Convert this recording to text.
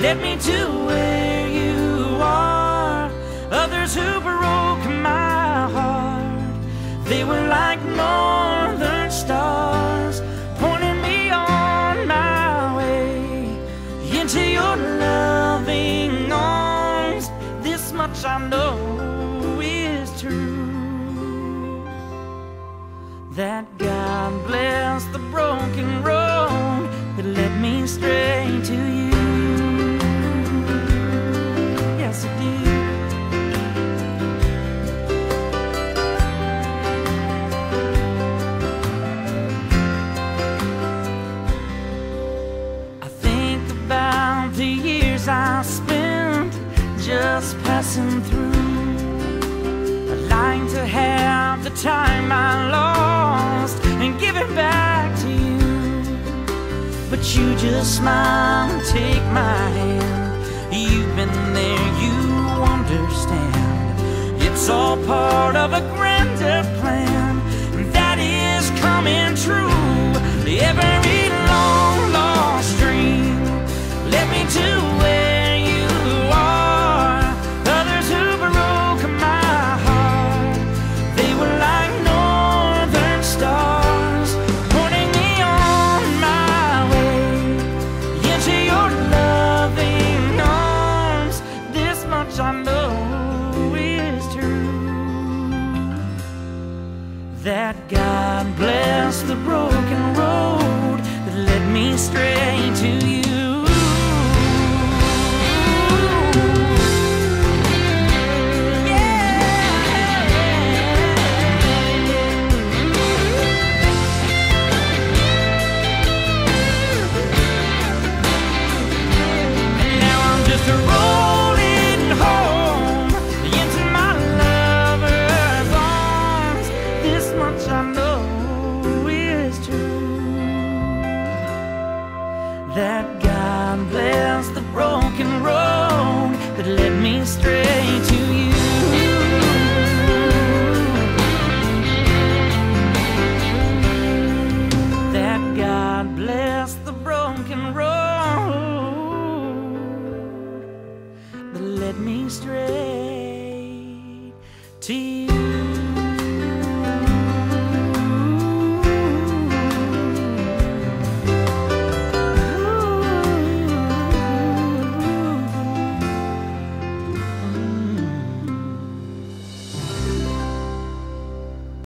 Led me to where you are. Others who broke my heart, they were like northern stars, pointing me on my way into your loving arms. This much I know is true that God bless the broken road that led me straight I spent just passing through. I'd like to have the time I lost and give it back to you. But you just smile and take my hand. You've been there, you understand. It's all part of a grander plan that is coming true. Every that God bless the broken road that led me straight to you. That God bless the broken road that led me straight to you. That God bless the broken road that led me straight to you.